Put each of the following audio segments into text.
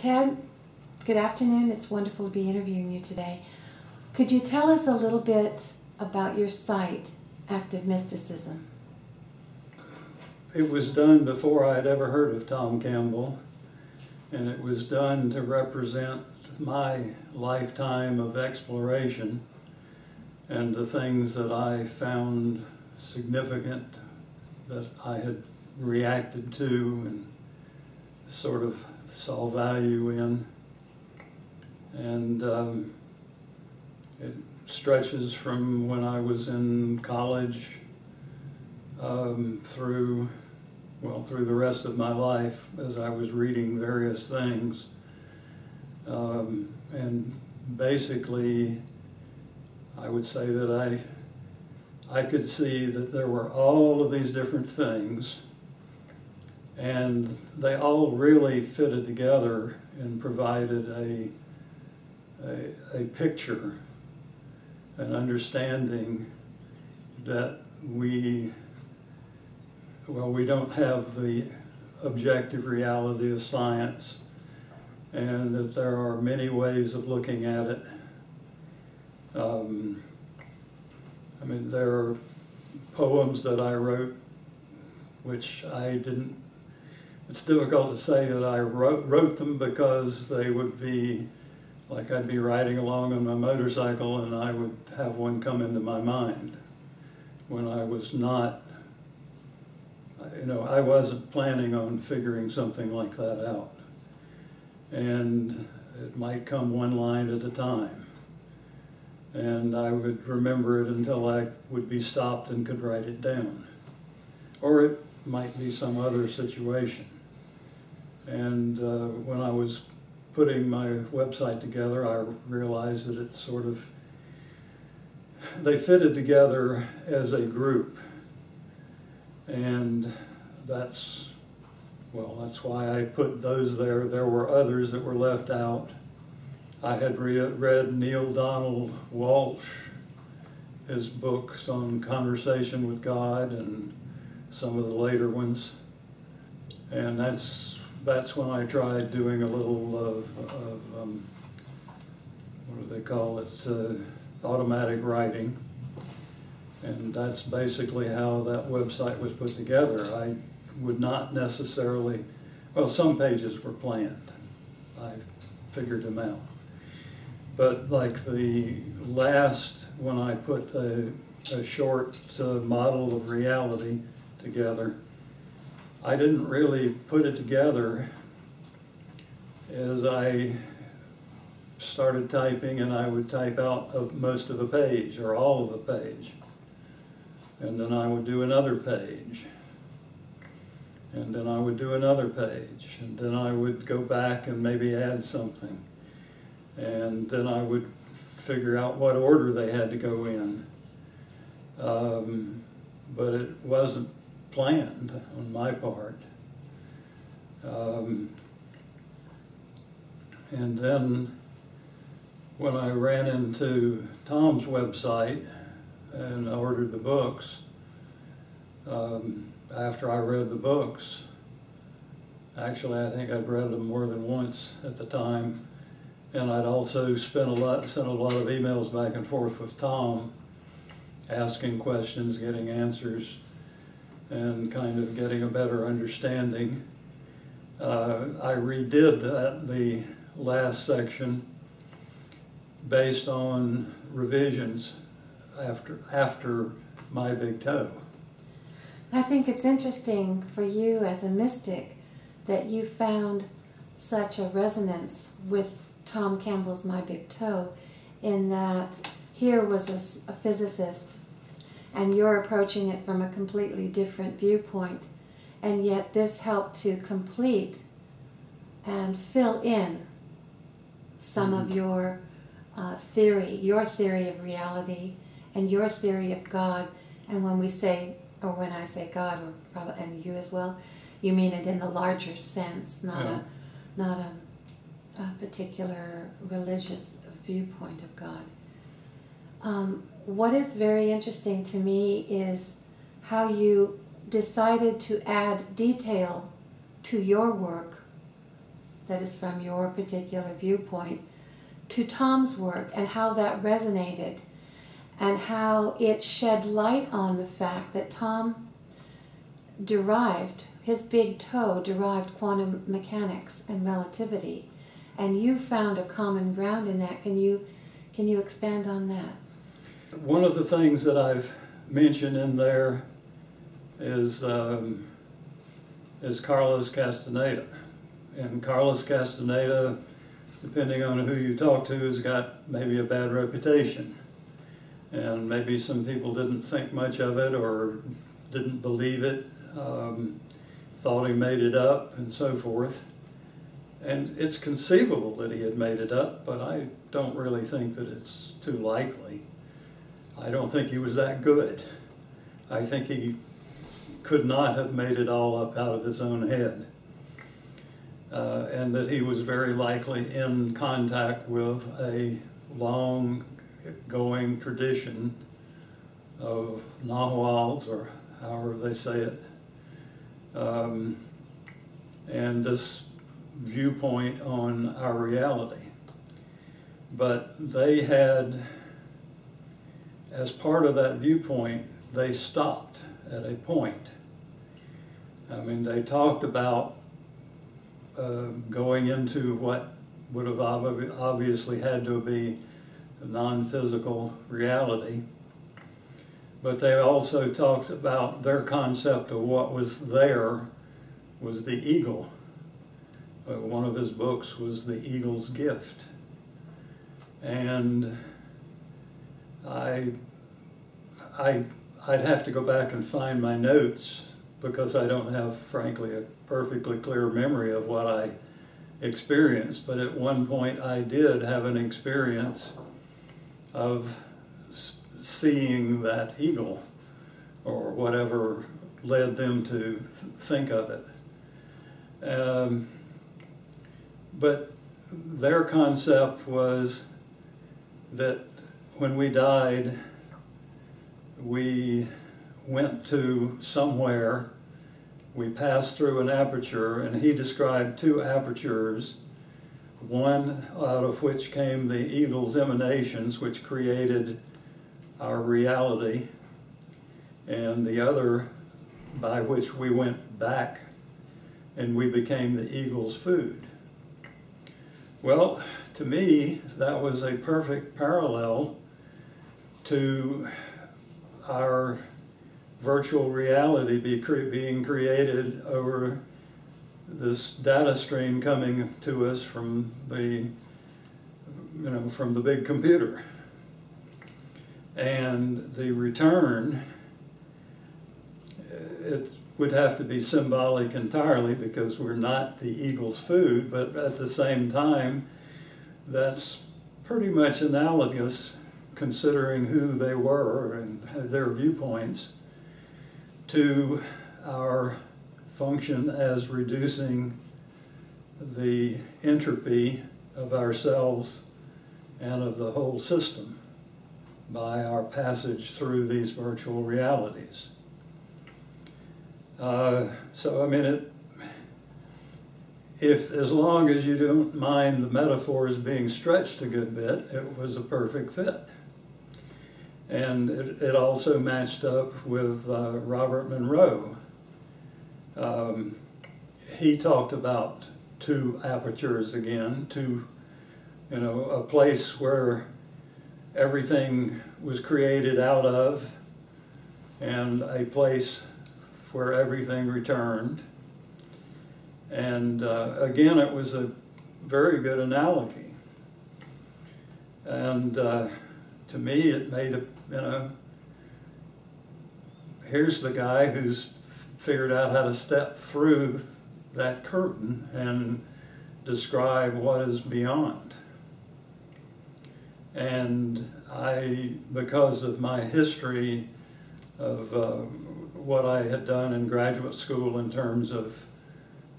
Ted, good afternoon. It's wonderful to be interviewing you today. Could you tell us a little bit about your site, Active Mysticism? It was done before I had ever heard of Tom Campbell, and it was done to represent my lifetime of exploration and the things that I found significant that I had reacted to and sort of saw value in. And um, it stretches from when I was in college um, through, well, through the rest of my life as I was reading various things. Um, and basically, I would say that I I could see that there were all of these different things, and they all really fitted together and provided a, a, a picture, an understanding that we, well, we don't have the objective reality of science, and that there are many ways of looking at it. Um, I mean, there are poems that I wrote which I didn't, it's difficult to say that I wrote, wrote them because they would be like I'd be riding along on my motorcycle and I would have one come into my mind when I was not, you know, I wasn't planning on figuring something like that out. And it might come one line at a time and I would remember it until I would be stopped and could write it down. Or it might be some other situation. And uh, when I was putting my website together, I realized that it sort of, they fitted together as a group. And that's, well, that's why I put those there. There were others that were left out I had re read Neale Donald Walsch, his books on conversation with God and some of the later ones. And that's, that's when I tried doing a little of, of um, what do they call it, uh, automatic writing. And that's basically how that website was put together. I would not necessarily, well, some pages were planned. I figured them out. But like the last, when I put a, a short uh, model of reality together, I didn't really put it together as I started typing and I would type out most of a page or all of a page. And then I would do another page. And then I would do another page. And then I would go back and maybe add something and then I would figure out what order they had to go in. Um, but it wasn't planned on my part. Um, and then when I ran into Tom's website and ordered the books, um, after I read the books, actually I think I'd read them more than once at the time, and I'd also spent a lot, sent a lot of emails back and forth with Tom, asking questions, getting answers, and kind of getting a better understanding. Uh, I redid that, the last section based on revisions after, after my big toe. I think it's interesting for you as a mystic that you found such a resonance with Tom Campbell's My Big Toe, in that here was a, a physicist, and you're approaching it from a completely different viewpoint, and yet this helped to complete and fill in some mm-hmm. of your uh, theory, your theory of reality, and your theory of God. And when we say, or when I say God, or probably, and you as well, you mean it in the larger sense, not yeah. a, not a a particular religious viewpoint of God. Um, what is very interesting to me is how you decided to add detail to your work that is from your particular viewpoint to Tom's work and how that resonated and how it shed light on the fact that Tom derived, his big toe derived quantum mechanics and relativity. And you found a common ground in that. Can you, can you expand on that? One of the things that I've mentioned in there is, um, is Carlos Castaneda. And Carlos Castaneda, depending on who you talk to, has got maybe a bad reputation. And maybe some people didn't think much of it or didn't believe it, um, thought he made it up, and so forth. And it's conceivable that he had made it up, but I don't really think that it's too likely. I don't think he was that good. I think he could not have made it all up out of his own head. Uh, and that he was very likely in contact with a long going tradition of Nahuals, or however they say it. Um, and this viewpoint on our reality. But they had, as part of that viewpoint, they stopped at a point. I mean, they talked about uh, going into what would have ob obviously had to be a non-physical reality. But they also talked about their concept of what was there was the eagle. Uh, one of his books was The Eagle's Gift. And I, I, I'd have to go back and find my notes because I don't have, frankly, a perfectly clear memory of what I experienced. But at one point, I did have an experience of seeing that eagle or whatever led them to think of it. Um, but their concept was that when we died, we went to somewhere, we passed through an aperture, and he described two apertures, one out of which came the eagle's emanations, which created our reality, and the other by which we went back and we became the eagle's food. Well, to me, that was a perfect parallel to our virtual reality be cre being created over this data stream coming to us from the, you know, from the big computer. And the return, uh, it would have to be symbolic entirely because we're not the eagle's food, but at the same time, that's pretty much analogous considering who they were and their viewpoints to our function as reducing the entropy of ourselves and of the whole system by our passage through these virtual realities. Uh, so, I mean, it, if as long as you don't mind the metaphors being stretched a good bit, it was a perfect fit. And it, it also matched up with uh, Robert Monroe. Um, he talked about two apertures again, two, you know, a place where everything was created out of and a place where everything returned. And uh, again, it was a very good analogy. And uh, to me, it made a, you know, here's the guy who's figured out how to step through that curtain and describe what is beyond. And I, because of my history of uh, what I had done in graduate school in terms of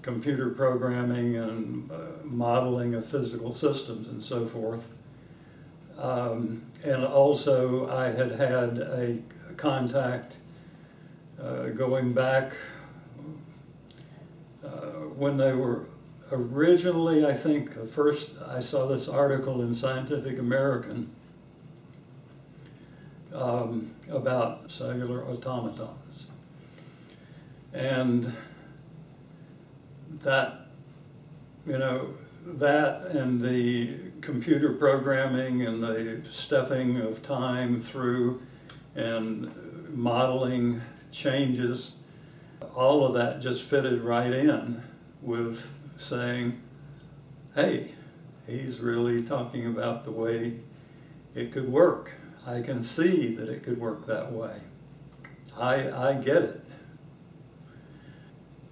computer programming and uh, modeling of physical systems and so forth. Um, and also I had had a contact uh, going back uh, when they were originally, I think, the first I saw this article in Scientific American um, about cellular automatons. And that, you know, that and the computer programming and the stepping of time through and modeling changes, all of that just fitted right in with saying, hey, he's really talking about the way it could work. I can see that it could work that way. I, I get it.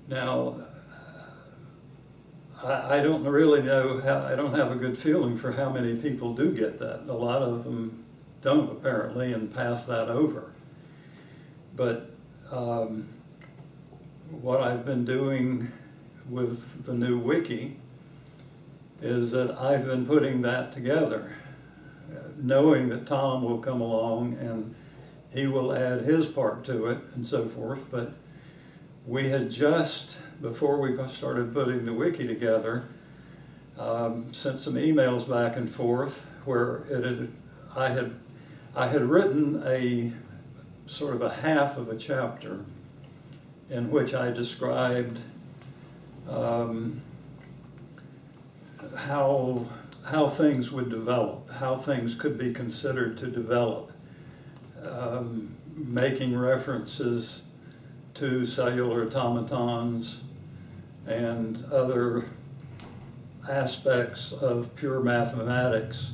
Now, I, don't really know how, I don't have a good feeling for how many people do get that. A lot of them don't apparently and pass that over. But um, what I've been doing with the new wiki is that I've been putting that together, knowing that Tom will come along and he will add his part to it and so forth. But we had just, before we started putting the wiki together, um, sent some emails back and forth where it had, I had, I had written a sort of a half of a chapter in which I described um, how how things would develop, how things could be considered to develop, um, making references to cellular automatons and other aspects of pure mathematics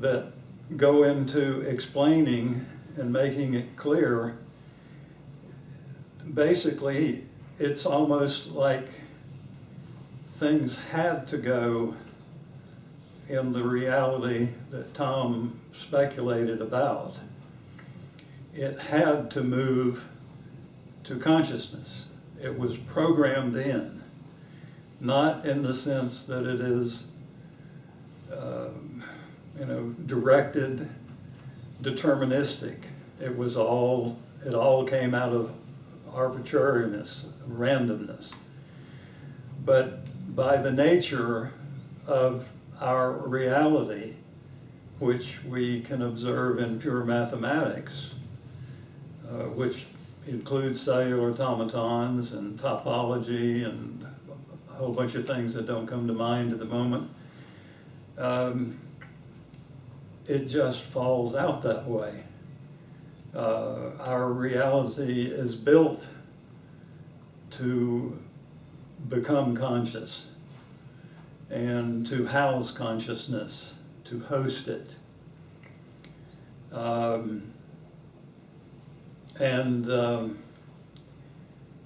that go into explaining and making it clear. Basically, it's almost like things had to go in the reality that Tom speculated about. It had to move to consciousness. It was programmed in, not in the sense that it is, um, you know, directed, deterministic. It was all, it all came out of arbitrariness, randomness. But by the nature of our reality, which we can observe in pure mathematics, uh, which includes cellular automatons and topology and a whole bunch of things that don't come to mind at the moment. Um, it just falls out that way. Uh, our reality is built to become conscious and to house consciousness, to host it. Um, and um,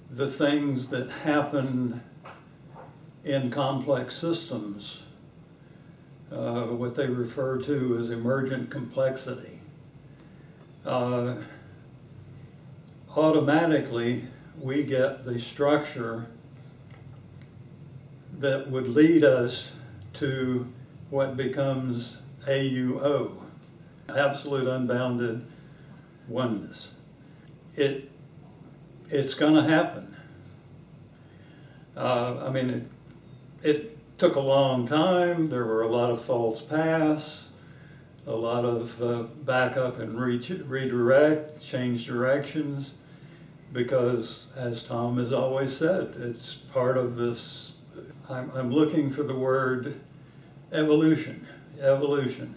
the things that happen in complex systems, uh, what they refer to as emergent complexity, uh, automatically we get the structure that would lead us to what becomes AUO, absolute unbounded oneness it it's going to happen. Uh, I mean, it, it took a long time. There were a lot of false paths, a lot of uh, backup and re redirect, change directions, because as Tom has always said, it's part of this. I'm, I'm looking for the word evolution. Evolution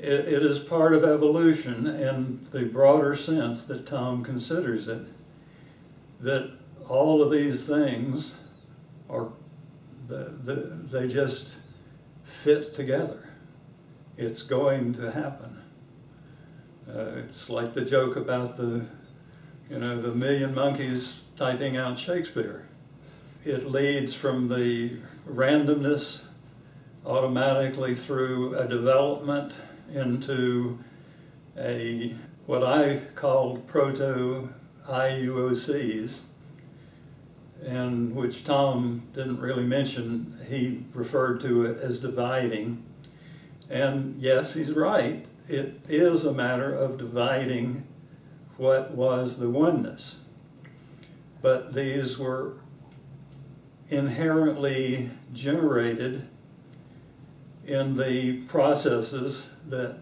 it, it is part of evolution in the broader sense that Tom considers it, that all of these things are, the, the, they just fit together. It's going to happen. Uh, it's like the joke about the, you know, the million monkeys typing out Shakespeare. It leads from the randomness automatically through a development into a what I called proto IUOCs, and which Tom didn't really mention. He referred to it as dividing. And yes, he's right. It is a matter of dividing what was the oneness. But these were inherently generated in the processes that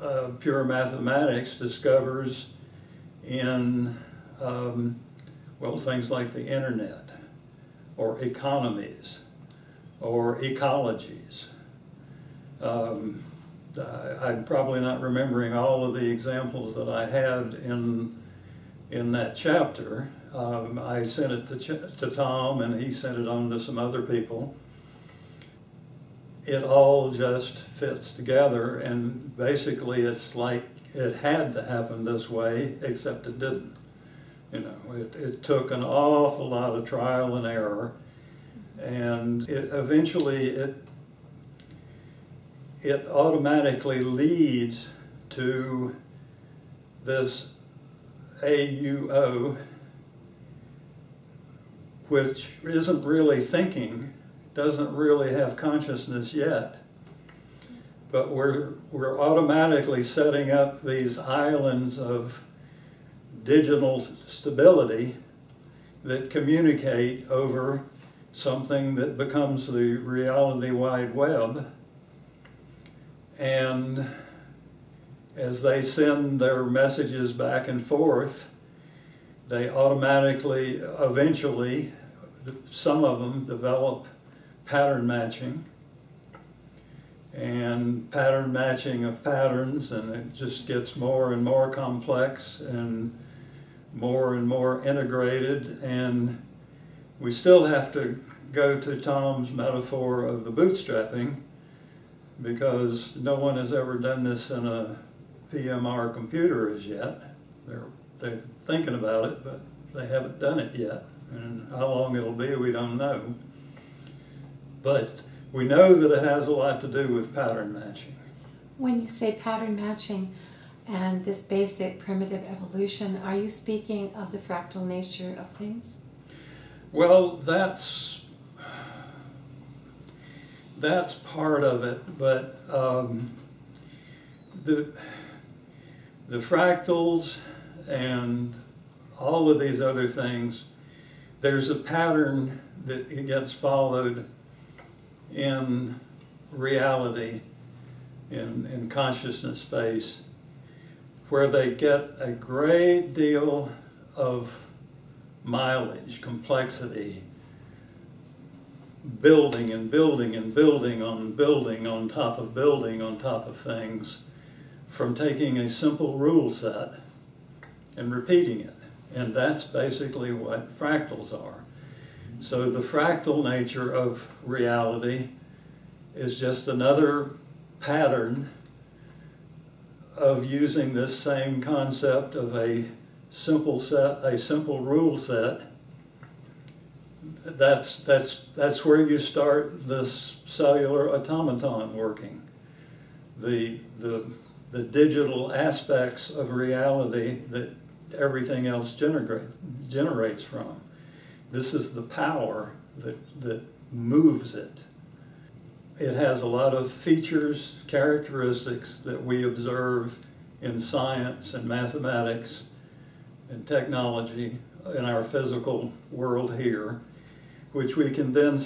uh, pure mathematics discovers in, um, well, things like the internet or economies or ecologies. Um, I'm probably not remembering all of the examples that I had in, in that chapter. Um, I sent it to, to Tom and he sent it on to some other people. It all just fits together and basically it's like it had to happen this way, except it didn't. You know, it, it took an awful lot of trial and error and it, eventually it it automatically leads to this AUO, which isn't really thinking, doesn't really have consciousness yet. But we're, we're automatically setting up these islands of digital stability that communicate over something that becomes the reality wide web and as they send their messages back and forth, they automatically, eventually, some of them develop pattern matching and pattern matching of patterns, and it just gets more and more complex and more and more integrated. And we still have to go to Tom's metaphor of the bootstrapping because no one has ever done this in a PMR computer as yet. They're, they're thinking about it, but they haven't done it yet. And how long it'll be, we don't know. But we know that it has a lot to do with pattern matching. When you say pattern matching and this basic primitive evolution, are you speaking of the fractal nature of things? Well, that's that's part of it, but um, the the fractals and all of these other things, there's a pattern that gets followed in reality, in, in consciousness space, where they get a great deal of mileage, complexity, building and building and building on building on top of building on top of things from taking a simple rule set and repeating it. And that's basically what fractals are. So the fractal nature of reality is just another pattern of using this same concept of a simple set, a simple rule set that's that's that's where you start this cellular automaton working. The the the digital aspects of reality that everything else generate, generates from. This is the power that that moves it. It has a lot of features, characteristics that we observe in science and mathematics and technology in our physical world here which we can then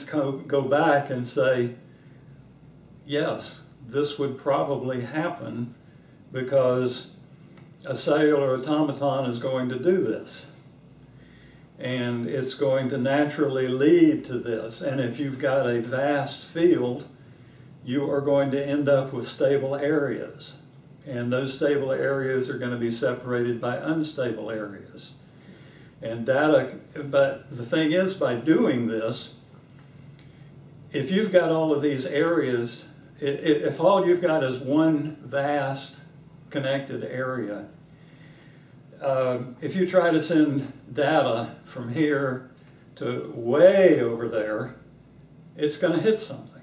go back and say, yes, this would probably happen because a cellular automaton is going to do this. And it's going to naturally lead to this. And if you've got a vast field, you are going to end up with stable areas. And those stable areas are going to be separated by unstable areas and data. But the thing is, by doing this, if you've got all of these areas, if all you've got is one vast connected area, uh, if you try to send data from here to way over there, it's going to hit something.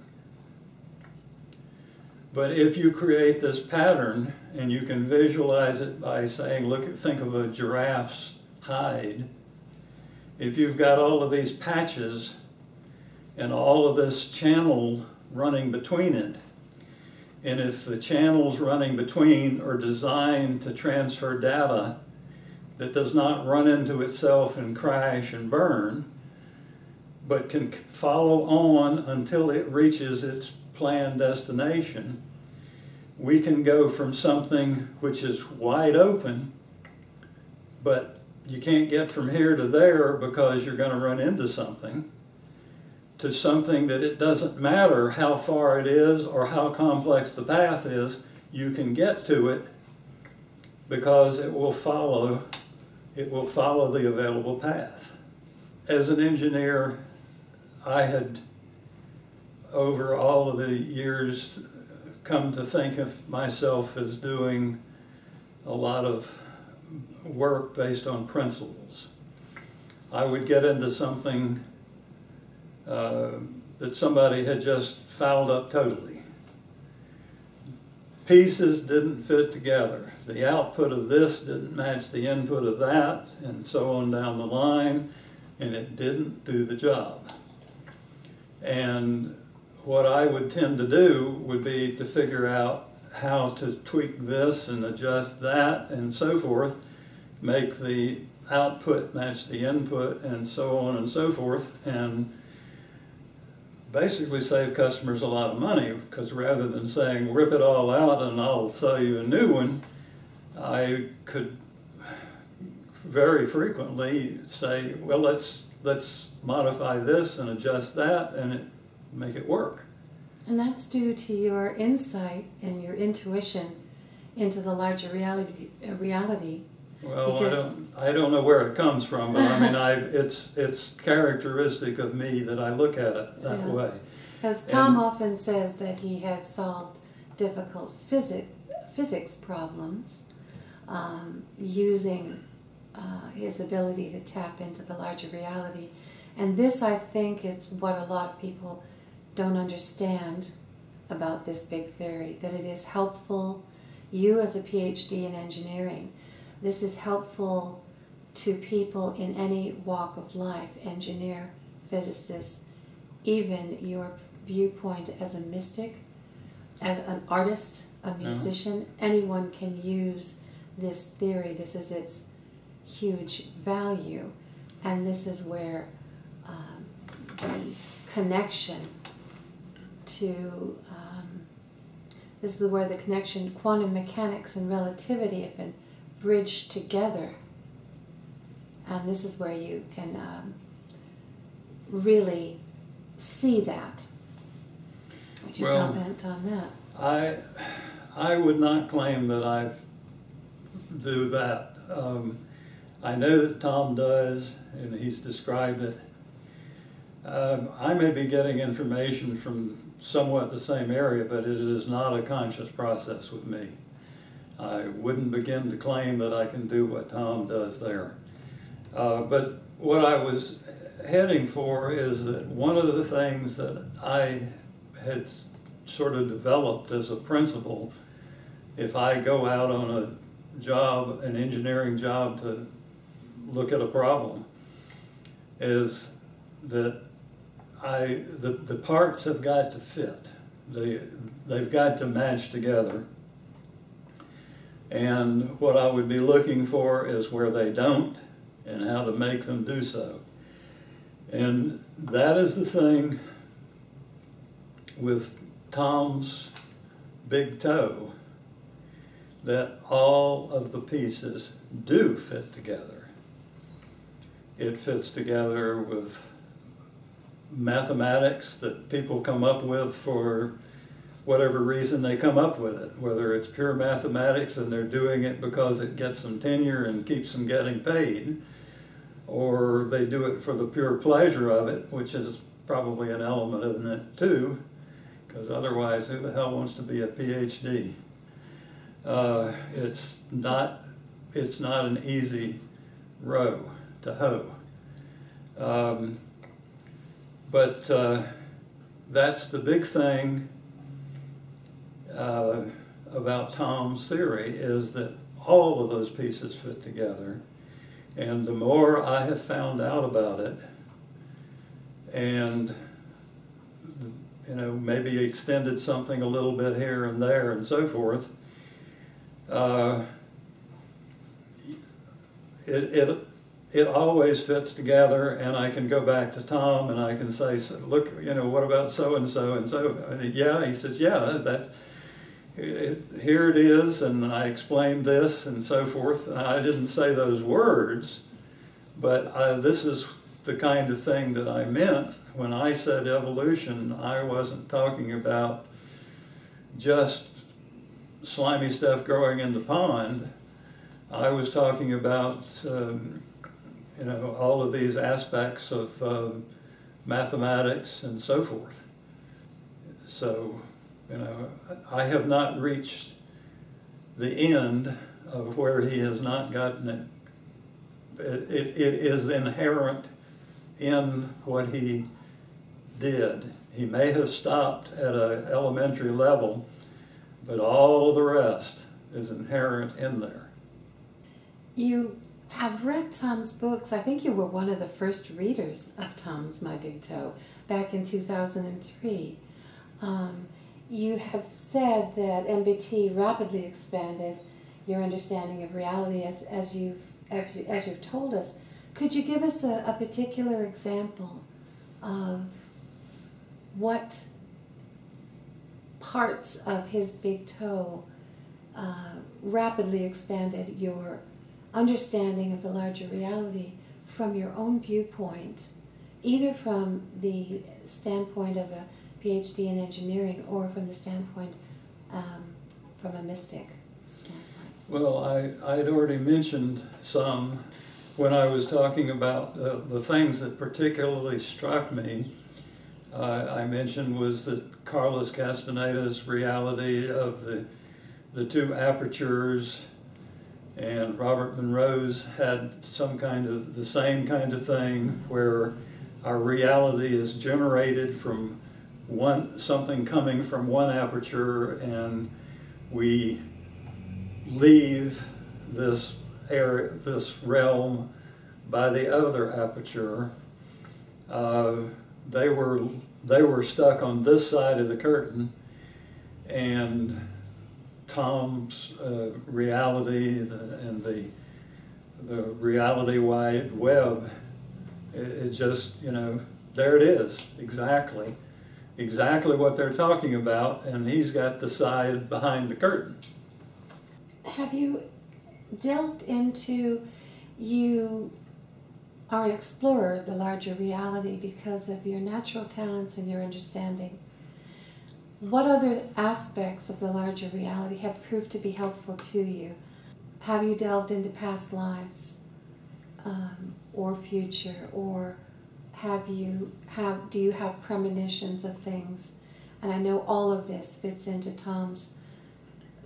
But if you create this pattern and you can visualize it by saying, look, at, think of a giraffe's hide, if you've got all of these patches and all of this channel running between it, and if the channels running between are designed to transfer data that does not run into itself and crash and burn, but can follow on until it reaches its planned destination, we can go from something which is wide open, but you can't get from here to there because you're going to run into something, to something that it doesn't matter how far it is or how complex the path is, you can get to it because it will follow it will follow the available path. As an engineer, I had over all of the years come to think of myself as doing a lot of work based on principles. I would get into something uh, that somebody had just fouled up totally. Pieces didn't fit together. The output of this didn't match the input of that, and so on down the line, and it didn't do the job. And what I would tend to do would be to figure out how to tweak this and adjust that and so forth, make the output match the input and so on and so forth, and basically save customers a lot of money because rather than saying rip it all out and I'll sell you a new one, I could very frequently say, well, let's let's modify this and adjust that and it, make it work. And that's due to your insight and your intuition into the larger reality. reality. Well, I don't, I don't know where it comes from, but I mean, I, it's, it's characteristic of me that I look at it that Yeah. way. Because Tom And- often says that he has solved difficult physic, physics problems um, using uh, his ability to tap into the larger reality. And this, I think, is what a lot of people don't understand about this big theory that it is helpful. You, as a PhD in engineering, this is helpful to people in any walk of life engineer, physicist, even your viewpoint as a mystic, as an artist, a musician, anyone can use this theory. This is its huge value, and this is where um, the connection to um, this is where the connection quantum mechanics and relativity have been bridged together, and this is where you can um, really see that. Would you Well- comment on that? I, I would not claim that I do that. Um, I know that Tom does, and he's described it. Um, I may be getting information from somewhat the same area, but it is not a conscious process with me. I wouldn't begin to claim that I can do what Tom does there. Uh, but what I was heading for is that one of the things that I had sort of developed as a principle, if I go out on a job, an engineering job to look at a problem, is that I the, the parts have got to fit. They they've got to match together. And what I would be looking for is where they don't and how to make them do so. And that is the thing with Tom's big toe that all of the pieces do fit together. It fits together with mathematics that people come up with for whatever reason they come up with it, whether it's pure mathematics and they're doing it because it gets them tenure and keeps them getting paid, or they do it for the pure pleasure of it, which is probably an element in it too, because otherwise, who the hell wants to be a PhD? Uh, it's not, it's not an easy row to hoe. Um, but uh, that's the big thing uh, about Tom's theory is that all of those pieces fit together. And the more I have found out about it, and you know maybe extended something a little bit here and there and so forth, uh, it, it it always fits together, and I can go back to Tom and I can say, look, you know, what about so and so and so? Yeah, he says, yeah, that's here it is, and I explained this and so forth. I didn't say those words, but I, this is the kind of thing that I meant when I said evolution. I wasn't talking about just slimy stuff growing in the pond. I was talking about um, you know, all of these aspects of uh, mathematics and so forth. So, you know, I have not reached the end of where he has not gotten it. It, it, it is inherent in what he did. He may have stopped at an elementary level, but all the rest is inherent in there. You have read Tom's books. I think you were one of the first readers of Tom's My Big Toe back in 2003. Um, you have said that MBT rapidly expanded your understanding of reality as, as, you've, as, you, as you've told us. Could you give us a, a particular example of what parts of his big toe uh, rapidly expanded your understanding of the larger reality from your own viewpoint, either from the standpoint of a PhD in engineering or from the standpoint um, from a mystic standpoint? Well, I, I had already mentioned some when I was talking about uh, the things that particularly struck me. Uh, I mentioned was that Carlos Castaneda's reality of the, the two apertures and Robert Monroe's had some kind of the same kind of thing where our reality is generated from one something coming from one aperture and we leave this area this realm by the other aperture. Uh, they were they were stuck on this side of the curtain and Tom's uh, reality and the the reality wide web, it, it just you know there it is exactly exactly what they're talking about, and he's got the side behind the curtain. Have you delved into you are an explorer the larger reality because of your natural talents and your understanding what other aspects of the larger reality have proved to be helpful to you? Have you delved into past lives um, or future, or have you have do you have premonitions of things? And I know all of this fits into Tom's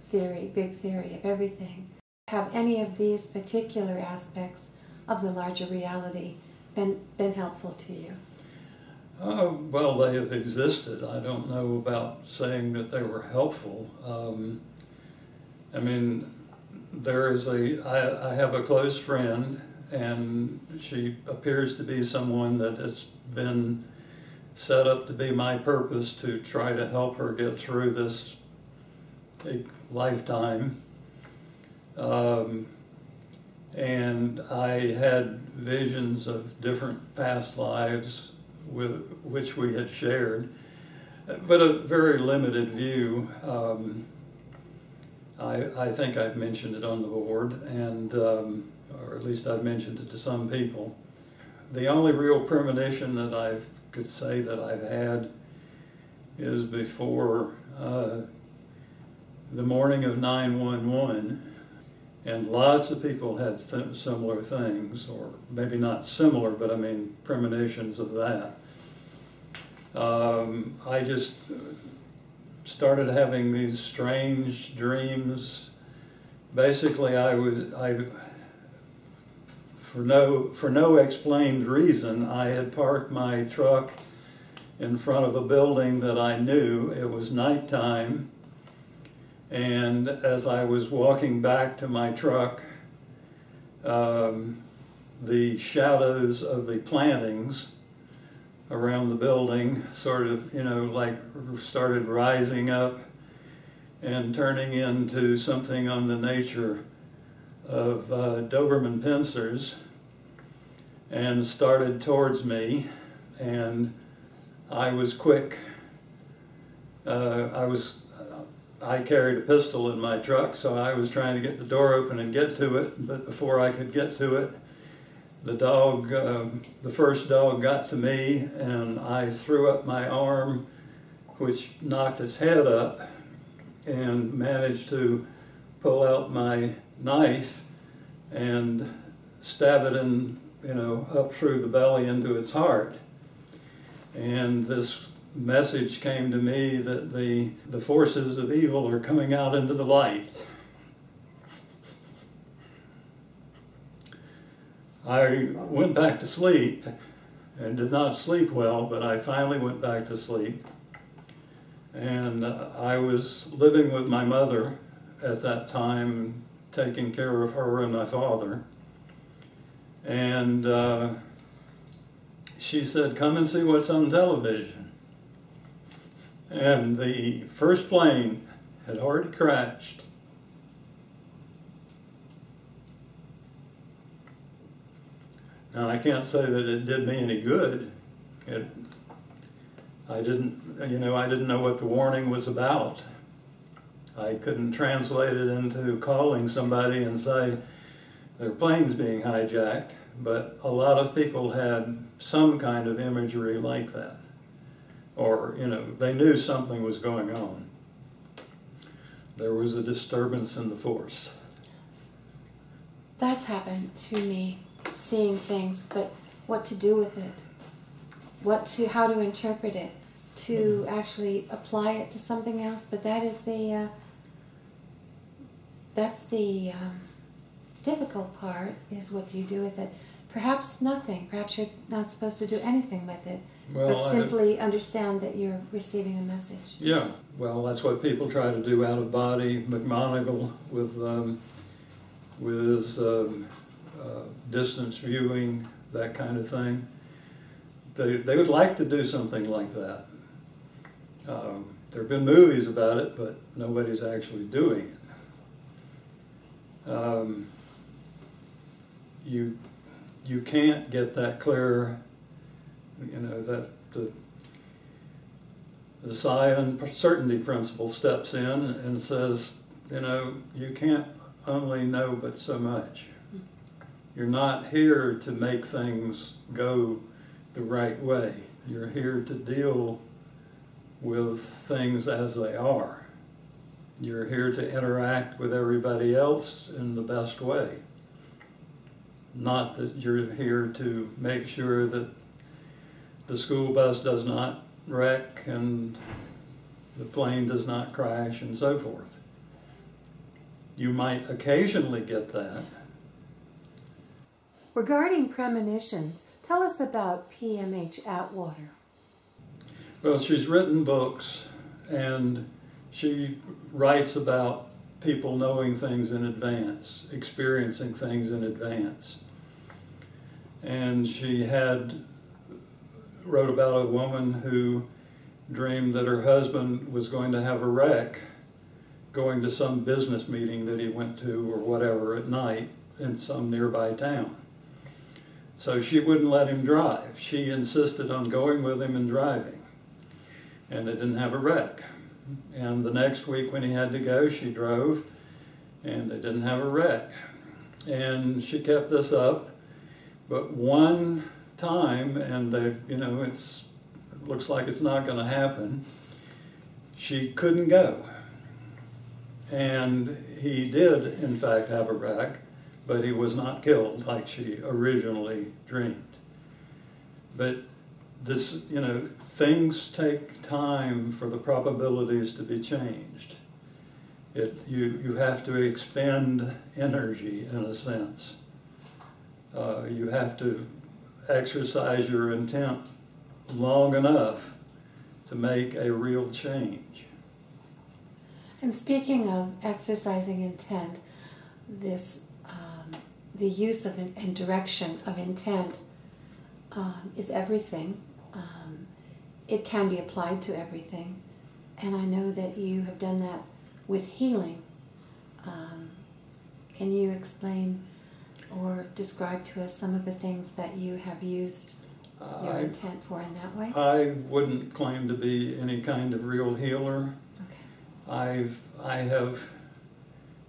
theory, big theory of everything. Have any of these particular aspects of the larger reality been been helpful to you? Uh, well, they have existed. I don't know about saying that they were helpful. Um, I mean, there is a, I, I have a close friend, and she appears to be someone that has been set up to be my purpose to try to help her get through this lifetime. Um, and I had visions of different past lives with which we had shared, but a very limited view. Um, I, I think I've mentioned it on the board, and um, or at least I've mentioned it to some people. The only real premonition that I could say that I've had is before uh, the morning of 911 and lots of people had th similar things, or maybe not similar, but I mean premonitions of that. Um, I just started having these strange dreams. Basically, I was I for no for no explained reason I had parked my truck in front of a building that I knew. It was nighttime and as I was walking back to my truck, um, the shadows of the plantings around the building sort of, you know, like started rising up and turning into something on the nature of uh, Doberman pincers. and started towards me, and I was quick. Uh, I was I carried a pistol in my truck, so I was trying to get the door open and get to it. But before I could get to it, the dog, um, the first dog, got to me, and I threw up my arm, which knocked its head up, and managed to pull out my knife and stab it in, you know, up through the belly into its heart. And this message came to me that the, the forces of evil are coming out into the light. I went back to sleep and did not sleep well, but I finally went back to sleep. And I was living with my mother at that time, taking care of her and my father. And uh, she said, Come and see what's on television. And the first plane had already crashed. Now, I can't say that it did me any good. It, I didn't, you know, I didn't know what the warning was about. I couldn't translate it into calling somebody and say their plane's being hijacked, but a lot of people had some kind of imagery like that. Or you know they knew something was going on. There was a disturbance in the force. That's happened to me seeing things but what to do with it? What to how to interpret it to actually apply it to something else but that is the uh, that's the um, difficult part is what do you do with it perhaps nothing perhaps you're not supposed to do anything with it well, but simply understand that you're receiving a message. Yeah, well, that's what people try to do out of body. McMoneagle with um, with his um, uh, distance viewing, that kind of thing. They they would like to do something like that. Um, there have been movies about it, but nobody's actually doing it. Um, you you can't get that clear you know, that the, the psi uncertainty principle steps in and says, you know, you can't only know but so much. You're not here to make things go the right way. You're here to deal with things as they are. You're here to interact with everybody else in the best way. Not that you're here to make sure that the school bus does not wreck and the plane does not crash and so forth. You might occasionally get that. Regarding premonitions, tell us about PMH Atwater. Well, she's written books and she writes about people knowing things in advance, experiencing things in advance. And she had wrote about a woman who dreamed that her husband was going to have a wreck going to some business meeting that he went to or whatever at night in some nearby town. So she wouldn't let him drive. She insisted on going with him and driving. And they didn't have a wreck. And the next week when he had to go, she drove and they didn't have a wreck. And she kept this up. But one time and they, you know, it's, it looks like it's not going to happen, she couldn't go. And he did, in fact, have a wreck, but he was not killed like she originally dreamed. But this, you know, things take time for the probabilities to be changed. It, you, you have to expend energy in a sense. Uh, you have to exercise your intent long enough to make a real change. And speaking of exercising intent, this um, the use of and direction of intent um, is everything. It can be applied to everything, and I know that you have done that with healing. Um, can you explain or describe to us some of the things that you have used your I, intent for in that way? I wouldn't claim to be any kind of real healer. Okay. I've I have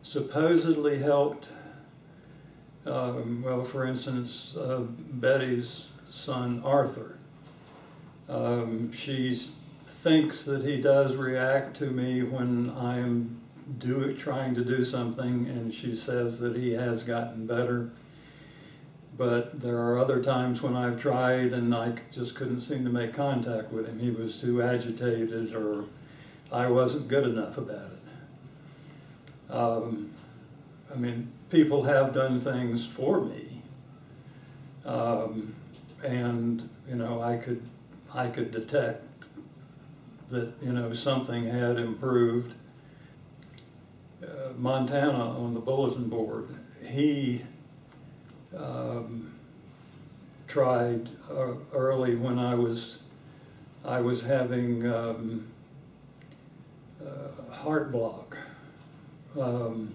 supposedly helped. Um, well, for instance, uh, Betty's son Arthur. Um, she thinks that he does react to me when I'm do trying to do something, and she says that he has gotten better. But there are other times when I've tried and I just couldn't seem to make contact with him. He was too agitated, or I wasn't good enough about it. Um, I mean, people have done things for me, um, and you know, I could I could detect that you know something had improved. Uh, Montana on the bulletin board, he um, tried uh, early when I was I was having um, uh, heart block, um,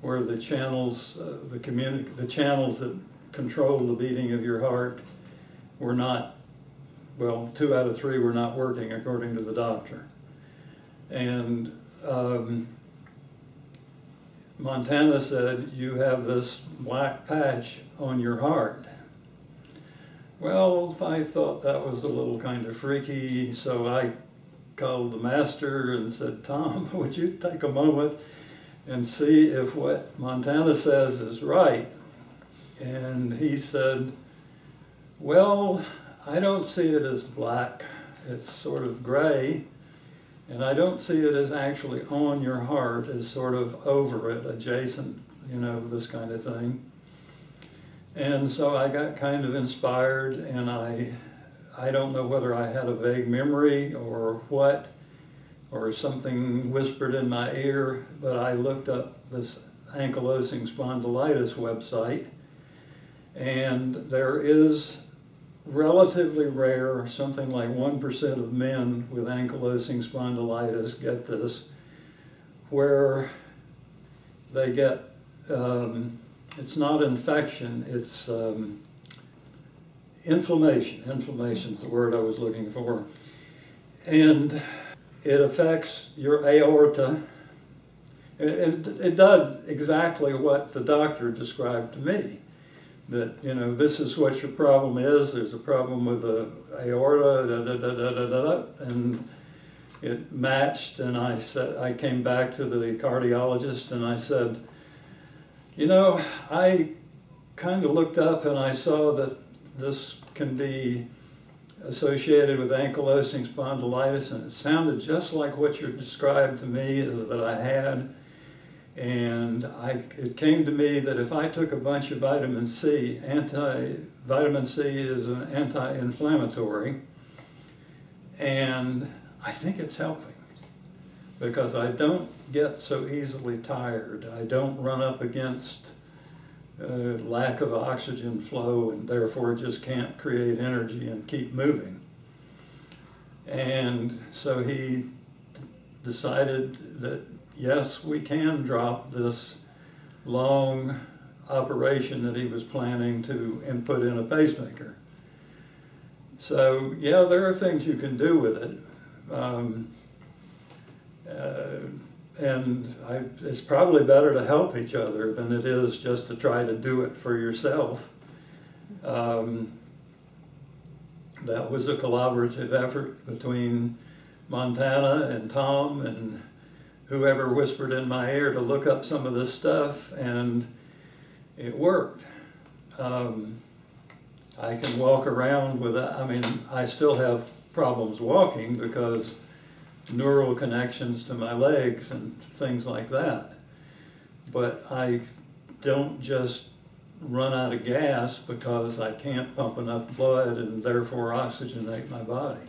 where the channels, uh, the the channels that control the beating of your heart were not, well, two out of three were not working according to the doctor. And um, Montana said, you have this black patch on your heart. Well, I thought that was a little kind of freaky, so I called the master and said, Tom, would you take a moment and see if what Montana says is right? And he said, Well, I don't see it as black, it's sort of gray. And I don't see it as actually on your heart, as sort of over it, adjacent, you know, this kind of thing. And so I got kind of inspired, and I, I don't know whether I had a vague memory or what, or something whispered in my ear, but I looked up this ankylosing spondylitis website, and there is relatively rare, something like 1% of men with ankylosing spondylitis get this, where they get, um, it's not infection, it's um, inflammation. Inflammation is the word I was looking for. And it affects your aorta. It, it, it does exactly what the doctor described to me that you know this is what your problem is. There's a problem with the aorta, da, da, da, da, da, da, and it matched. And I said, I came back to the cardiologist and I said, you know, I kind of looked up and I saw that this can be associated with ankylosing spondylitis, and it sounded just like what you described to me is that I had. And I, it came to me that if I took a bunch of vitamin C, anti vitamin C is an anti-inflammatory, and I think it's helping because I don't get so easily tired. I don't run up against uh, lack of oxygen flow and therefore just can't create energy and keep moving. And so he decided that yes, we can drop this long operation that he was planning to and put in a pacemaker. So yeah, there are things you can do with it. Um, uh, and I, it's probably better to help each other than it is just to try to do it for yourself. Um, that was a collaborative effort between Montana and Tom and whoever whispered in my ear to look up some of this stuff, and it worked. Um, I can walk around with, I mean, I still have problems walking because neural connections to my legs and things like that. But I don't just run out of gas because I can't pump enough blood and therefore oxygenate my body.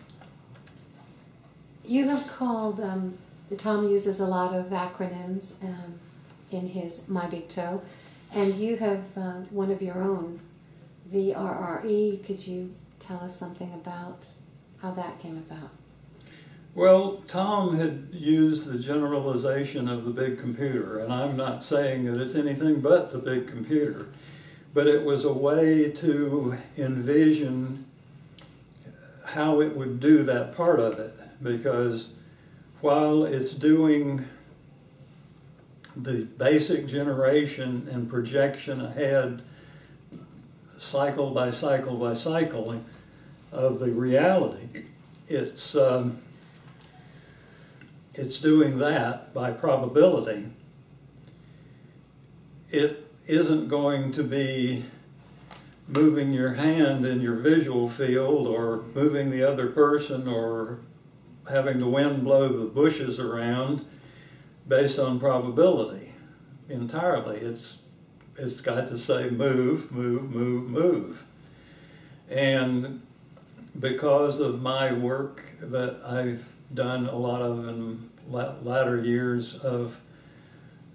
You have called, um, Tom uses a lot of acronyms um, in his My Big Toe, and you have uh, one of your own, VRRE. Could you tell us something about how that came about? Well, Tom had used the generalization of the big computer, and I'm not saying that it's anything but the big computer. but it was a way to envision how it would do that part of it because while it's doing the basic generation and projection ahead cycle by cycle by cycle of the reality it's um, it's doing that by probability. It isn't going to be moving your hand in your visual field or moving the other person or having the wind blow the bushes around based on probability entirely. It's it's got to say move, move, move, move. And because of my work that I've done a lot of in latter years of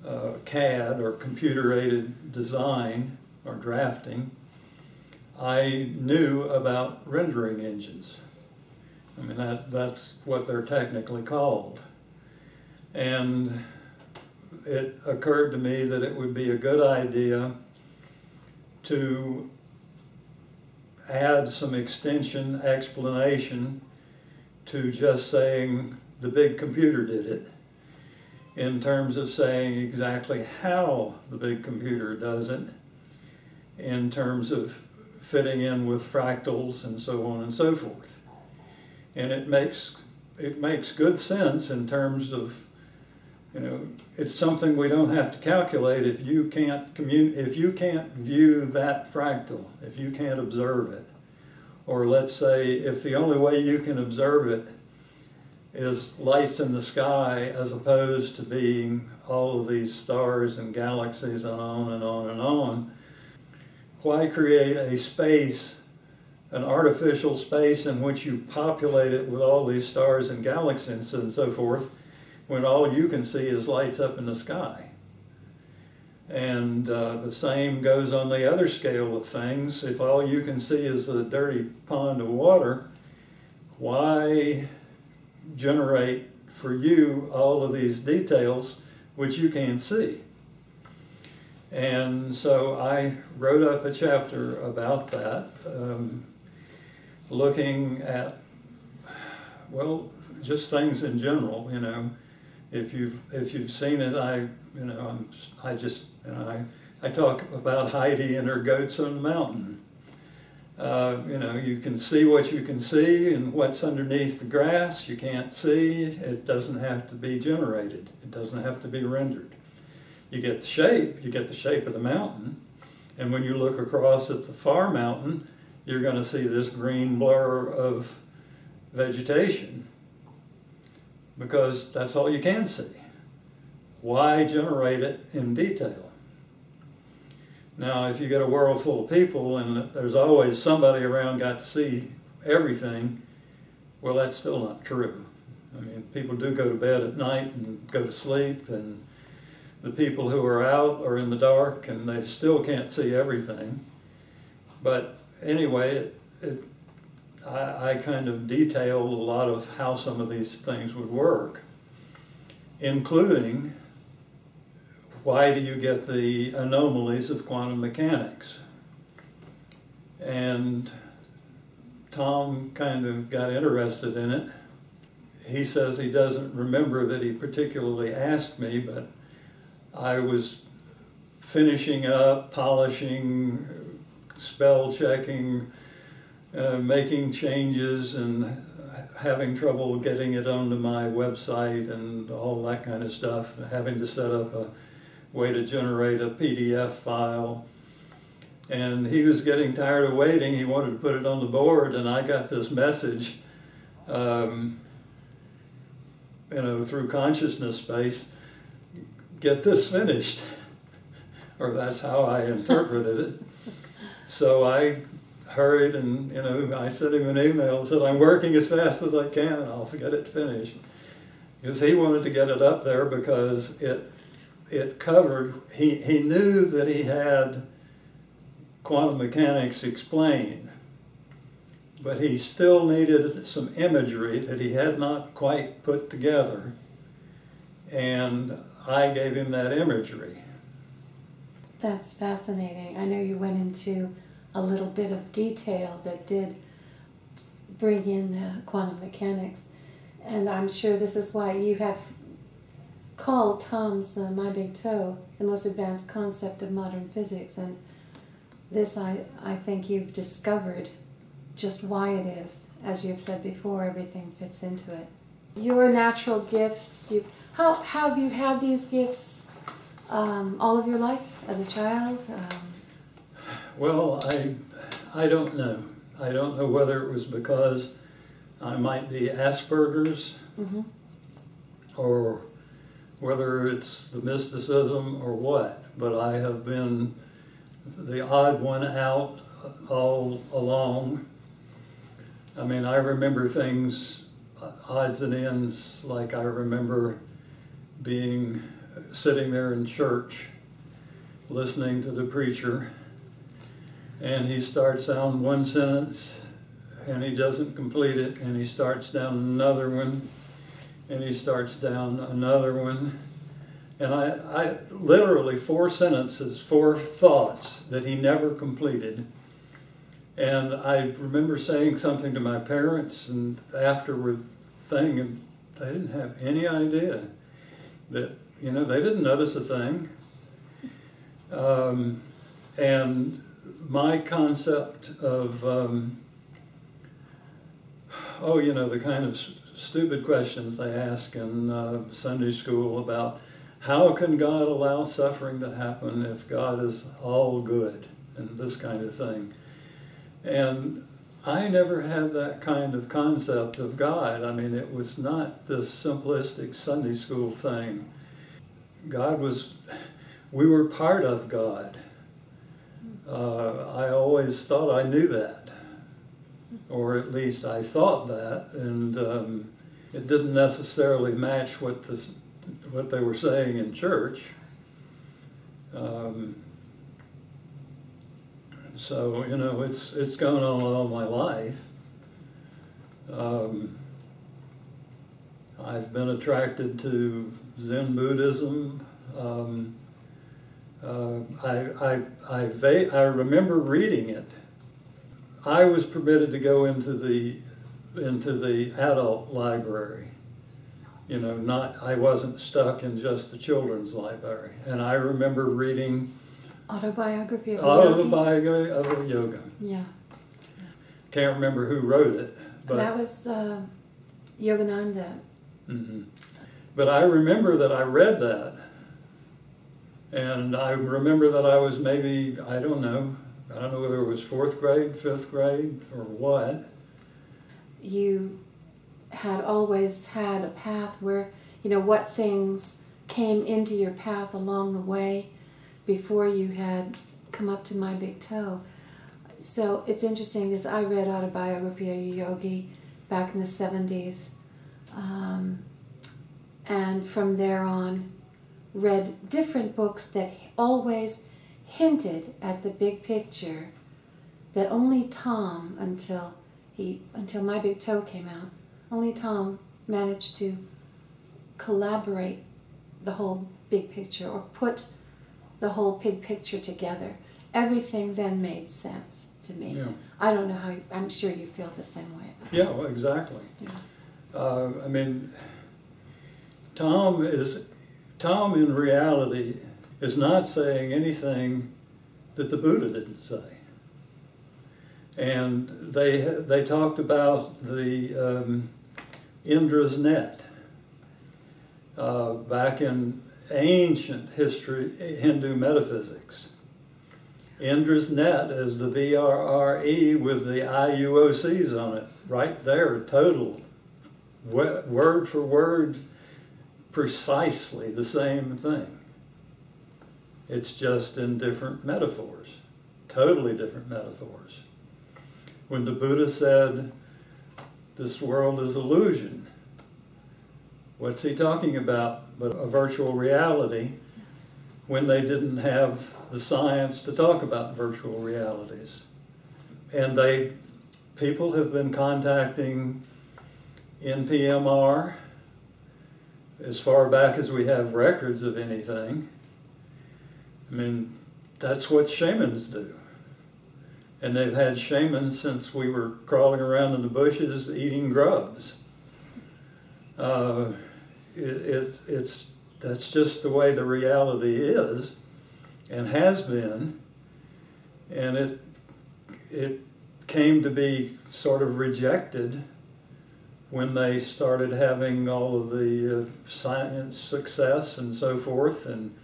uh, CAD or computer aided design or drafting, I knew about rendering engines. I mean, that, that's what they're technically called. And it occurred to me that it would be a good idea to add some extension explanation to just saying the big computer did it in terms of saying exactly how the big computer does it in terms of fitting in with fractals and so on and so forth. And it makes it makes good sense in terms of you know it's something we don't have to calculate if you can't commun- if you can't view that fractal if you can't observe it. Or let's say if the only way you can observe it is lights in the sky as opposed to being all of these stars and galaxies and on and on and on why create a space, an artificial space in which you populate it with all these stars and galaxies and so forth, when all you can see is lights up in the sky? And uh, the same goes on the other scale of things. If all you can see is a dirty pond of water, why generate for you all of these details which you can't see? And so I wrote up a chapter about that, um, looking at, well, just things in general, you know. If you've, if you've seen it, I, you know, I'm, I just, you know, I, I talk about Heidi and her goats on the mountain. Uh, you know, you can see what you can see and what's underneath the grass you can't see. It doesn't have to be generated. It doesn't have to be rendered you get the shape, you get the shape of the mountain, and when you look across at the far mountain, you're going to see this green blur of vegetation because that's all you can see. Why generate it in detail? Now, if you get a world full of people and there's always somebody around got to see everything, well, that's still not true. I mean, people do go to bed at night and go to sleep and the people who are out are in the dark and they still can't see everything. But anyway, it, it, I, I kind of detailed a lot of how some of these things would work, including why do you get the anomalies of quantum mechanics? And Tom kind of got interested in it. He says he doesn't remember that he particularly asked me, but I was finishing up, polishing, spell checking, uh, making changes, and having trouble getting it onto my website and all that kind of stuff, having to set up a way to generate a PDF file. And he was getting tired of waiting. He wanted to put it on the board, and I got this message, um, you know, through consciousness space get this finished. or that's how I interpreted it. So I hurried and, you know, I sent him an email and said, I'm working as fast as I can I'll get it finished. Because he wanted to get it up there because it, it covered, he, he knew that he had quantum mechanics explained, but he still needed some imagery that he had not quite put together. And I gave him that imagery. That's fascinating. I know you went into a little bit of detail that did bring in the quantum mechanics, and I'm sure this is why you have called Tom's uh, My Big Toe the most advanced concept of modern physics, and this I, I think you've discovered just why it is. As you've said before, everything fits into it. Your natural gifts, you, how, how have you had these gifts um, all of your life as a child? Um, Well, I, I don't know. I don't know whether it was because I might be Asperger's mhm. or whether it's the mysticism or what, but I have been the odd one out all along. I mean, I remember things, odds and ends, like I remember being sitting there in church listening to the preacher, and he starts down one sentence and he doesn't complete it, and he starts down another one and he starts down another one. And I, I literally four sentences, four thoughts that he never completed. And I remember saying something to my parents, and afterward, thing, and they didn't have any idea that you know they didn't notice a thing. Um, and my concept of um, oh, you know, the kind of stupid questions they ask in uh, Sunday school about how can God allow suffering to happen if God is all good and this kind of thing. And I never had that kind of concept of God. I mean, it was not this simplistic Sunday school thing. God was, we were part of God. Uh, I always thought I knew that or at least I thought that, and um, it didn't necessarily match what this, what they were saying in church. Um, so you know, it's it's gone on all my life. Um, I've been attracted to Zen Buddhism. Um, uh, I I I, I remember reading it I was permitted to go into the into the adult library. You know, not I wasn't stuck in just the children's library. And I remember reading Autobiography of a Yogi? Autobiography of Yoga. Yeah. Can't remember who wrote it, but that was uh, Yogananda. mhm. But I remember that I read that, and I remember that I was maybe I don't know I don't know whether it was fourth grade, fifth grade, or what. You had always had a path where, you know, what things came into your path along the way before you had come up to my big toe. So it's interesting because I read Autobiography of a Yogi back in the 70s. Um, and from there on, read different books that always hinted at the big picture that only Tom, until he until my big toe came out, only Tom managed to collaborate the whole big picture or put the whole big picture together. Everything then made sense to me. Yeah. I don't know how. I'm sure you feel the same way. Yeah, well, exactly. Yeah. Uh, I mean, Tom is Tom in reality is not saying anything that the Buddha didn't say. And they they talked about the um, Indra's net uh, back in ancient history, Hindu metaphysics. Indra's net is the VRRE with the IUOCs on it, right there, total, word for word, precisely the same thing. It's just in different metaphors, totally different metaphors. When the Buddha said, This world is illusion, what's he talking about but a virtual reality when they didn't have the science to talk about virtual realities? And they, people have been contacting NPMR as far back as we have records of anything I mean, that's what shamans do. And they've had shamans since we were crawling around in the bushes eating grubs. Uh, it, it, it's, that's just the way the reality is and has been. And it, it came to be sort of rejected when they started having all of the uh, science success and so forth. And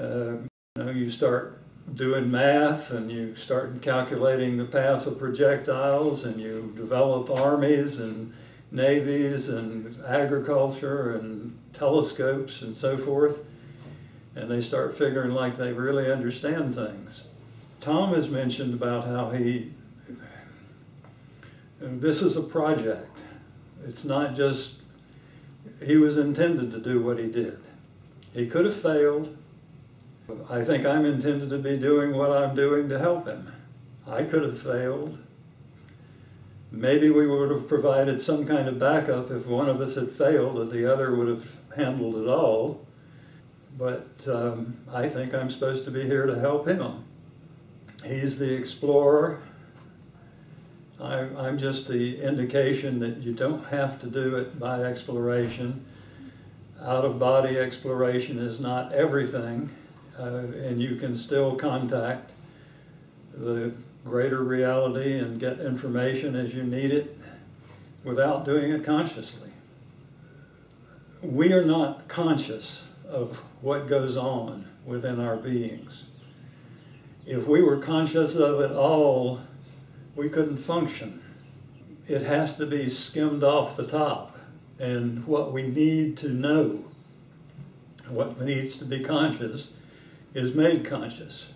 uh, you know, you start doing math and you start calculating the paths of projectiles and you develop armies and navies and agriculture and telescopes and so forth. And they start figuring like they really understand things. Tom has mentioned about how he, this is a project. It's not just, he was intended to do what he did. He could have failed, I think I'm intended to be doing what I'm doing to help him. I could have failed. Maybe we would have provided some kind of backup if one of us had failed, that the other would have handled it all. But um, I think I'm supposed to be here to help him. He's the explorer. I, I'm just the indication that you don't have to do it by exploration. Out of body exploration is not everything uh, and you can still contact the greater reality and get information as you need it without doing it consciously. We are not conscious of what goes on within our beings. If we were conscious of it all, we couldn't function. It has to be skimmed off the top. And what we need to know, what needs to be conscious, is made conscious.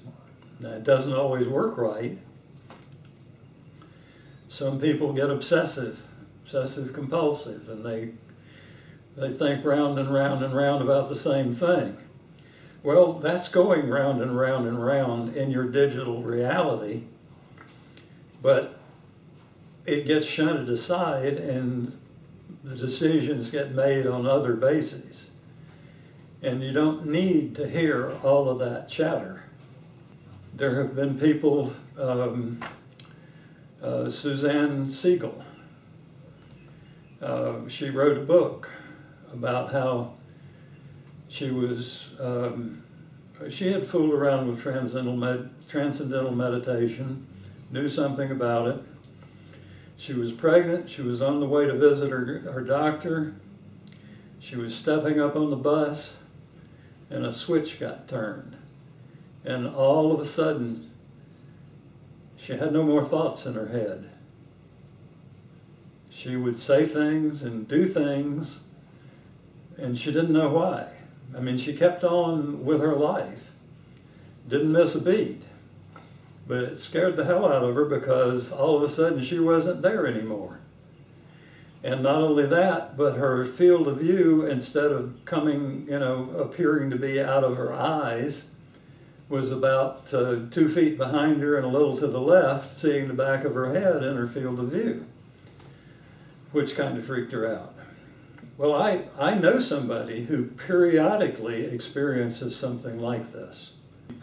Now, it doesn't always work right. Some people get obsessive, obsessive compulsive, and they they think round and round and round about the same thing. Well, that's going round and round and round in your digital reality, but it gets shunted aside and the decisions get made on other bases. And you don't need to hear all of that chatter. There have been people, um, uh, Suzanne Segal, uh, she wrote a book about how she was, um, she had fooled around with transcendental, med transcendental meditation, knew something about it. She was pregnant, she was on the way to visit her, her doctor, she was stepping up on the bus, and a switch got turned. And all of a sudden, she had no more thoughts in her head. She would say things and do things, and she didn't know why. I mean, she kept on with her life, didn't miss a beat. But it scared the hell out of her because all of a sudden she wasn't there anymore. And not only that, but her field of view, instead of coming, you know, appearing to be out of her eyes, was about uh, two feet behind her and a little to the left, seeing the back of her head in her field of view, which kind of freaked her out. Well, I, I know somebody who periodically experiences something like this.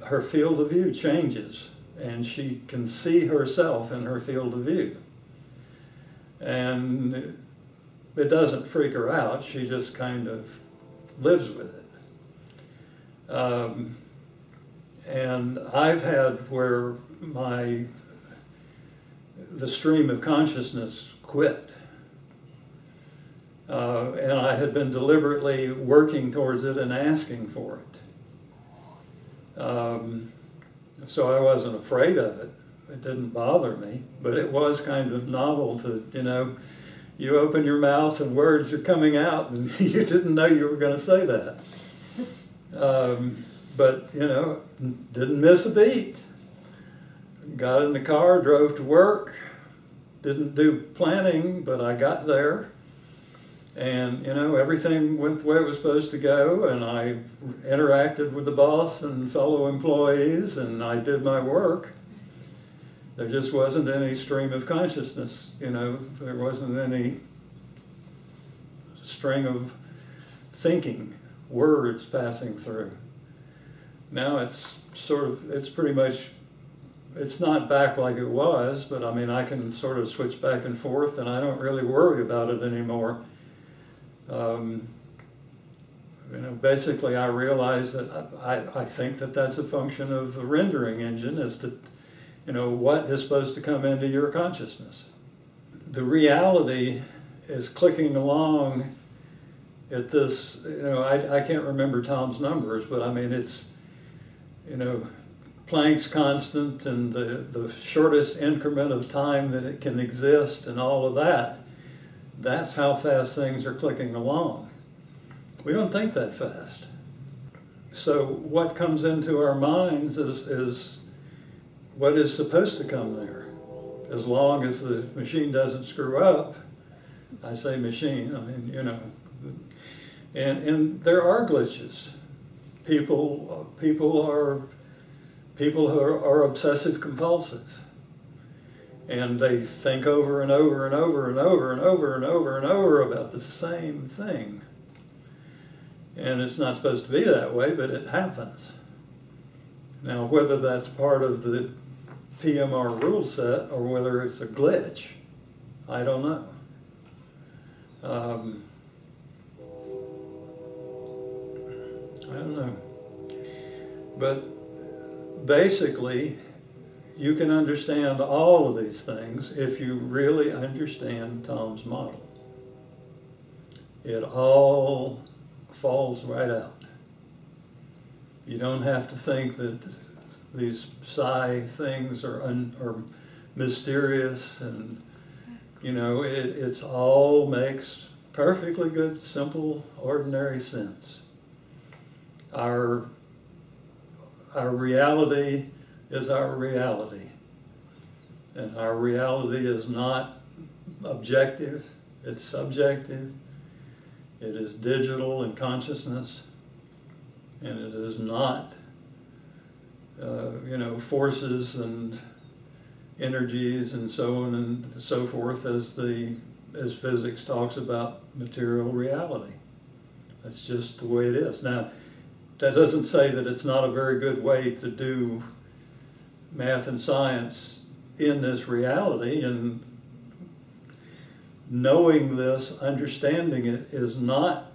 Her field of view changes, and she can see herself in her field of view. And it doesn't freak her out. She just kind of lives with it. Um, and I've had where my the stream of consciousness quit. Uh, and I had been deliberately working towards it and asking for it. Um, so I wasn't afraid of it. It didn't bother me, but it was kind of novel to, you know, you open your mouth and words are coming out, and you didn't know you were going to say that. Um, but, you know, didn't miss a beat. Got in the car, drove to work, didn't do planning, but I got there. And, you know, everything went the way it was supposed to go, and I interacted with the boss and fellow employees, and I did my work there just wasn't any stream of consciousness, you know, there wasn't any string of thinking, words passing through. Now it's sort of, it's pretty much, it's not back like it was, but I mean, I can sort of switch back and forth and I don't really worry about it anymore. Um, you know, basically I realize that I, I, think that that's a function of the rendering engine as to, you know, what is supposed to come into your consciousness. The reality is clicking along at this, you know, I, I can't remember Tom's numbers, but I mean, it's, you know, Planck's constant and the, the shortest increment of time that it can exist and all of that. That's how fast things are clicking along. We don't think that fast. So what comes into our minds is, is what is supposed to come there. As long as the machine doesn't screw up, I say machine, I mean, you know, and, and there are glitches. People, people are, people who are, are obsessive compulsive. And they think over and over and over and over and over and over and over about the same thing. And it's not supposed to be that way, but it happens. Now, whether that's part of the PMR rule set or whether it's a glitch, I don't know. Um, I don't know. But basically, you can understand all of these things if you really understand Tom's model. It all falls right out. You don't have to think that these psi things are, un, are mysterious and you know it it's all makes perfectly good simple ordinary sense our our reality is our reality and our reality is not objective it's subjective it is digital in consciousness, and it is not, uh, you know, forces and energies and so on and so forth as the as physics talks about material reality. That's just the way it is. Now, that doesn't say that it's not a very good way to do math and science in this reality and knowing this, understanding it is not,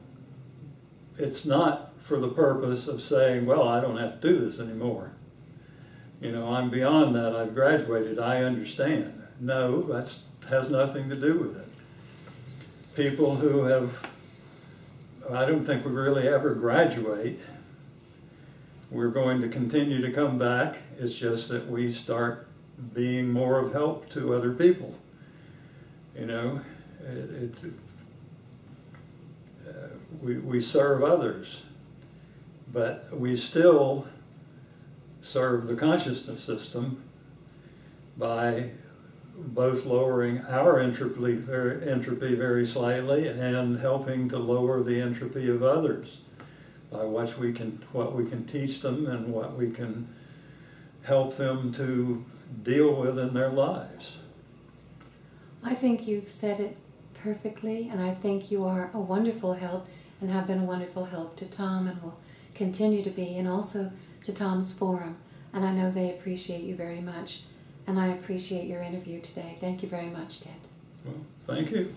it's not for the purpose of saying, well, I don't have to do this anymore. You know, I'm beyond that, I've graduated, I understand. No, that has nothing to do with it. People who have, I don't think we really ever graduate. We're going to continue to come back. It's just that we start being more of help to other people. You know, it, it uh, we, we serve others, but we still serve the consciousness system by both lowering our entropy very, entropy very slightly and helping to lower the entropy of others by what we can what we can teach them and what we can help them to deal with in their lives. I think you've said it perfectly, and I think you are a wonderful help and have been a wonderful help to Tom and will continue to be, and also to Tom's Forum. And I know they appreciate you very much, and I appreciate your interview today. Thank you very much, Ted. Well, thank you.